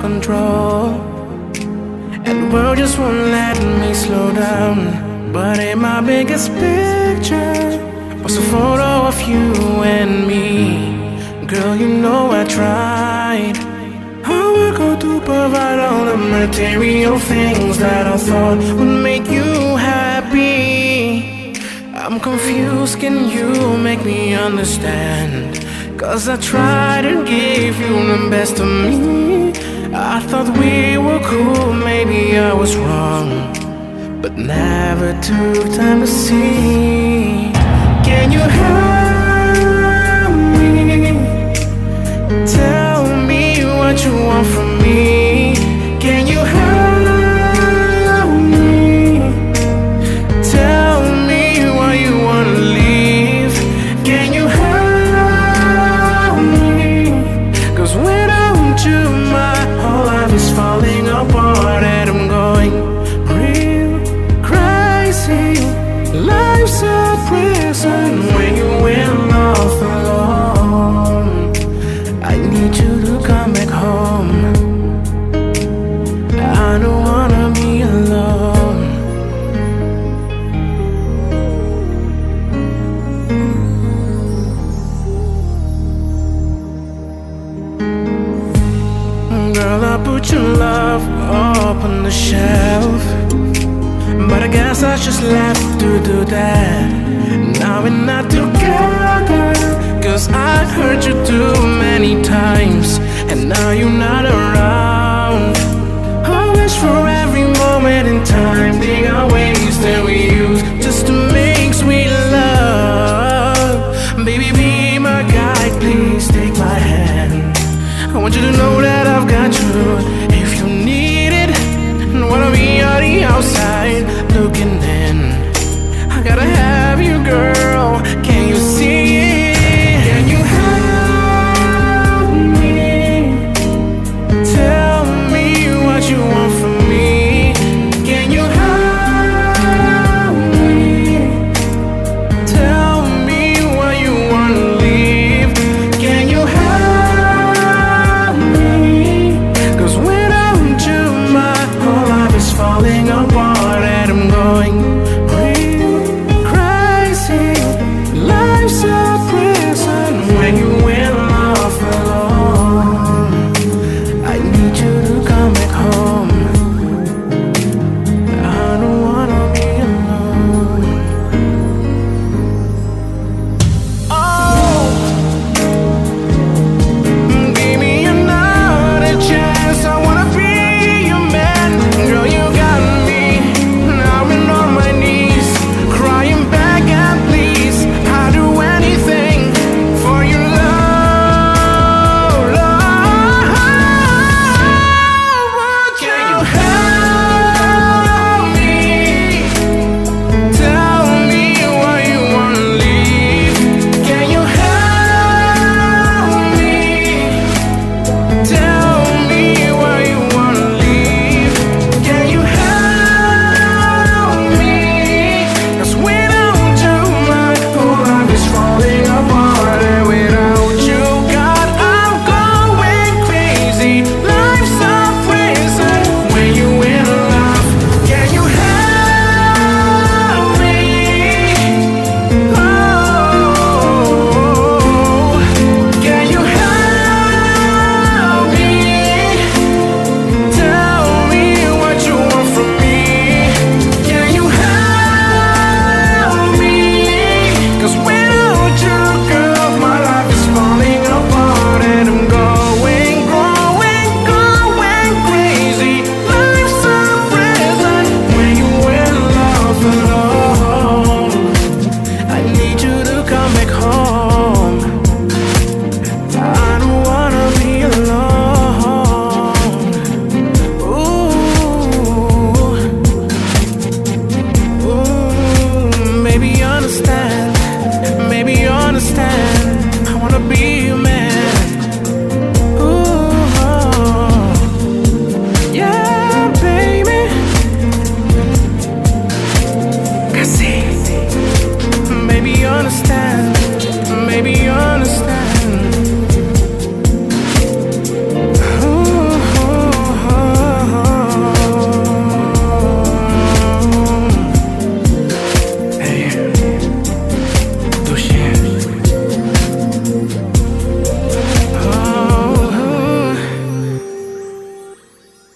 control. And the world just won't let me slow down. But in my biggest picture was a photo of you and me. Girl, you know I tried. I work hard to provide all the material things that I thought would make you happy. I'm confused, can you make me understand? Cause I tried and gave you the best of me. I thought we were cool, maybe I was wrong. But never took time to see. Can you help to come back home. I don't wanna be alone. Girl, I put your love up on the shelf. But I guess I just left to do that. Now we're not together. Cause I've hurt you too many times And now you're not around. I wish for every moment in time They are ways that we use Just to make sweet love. Baby, be my guide, please take my hand. I want you to know that I've got you.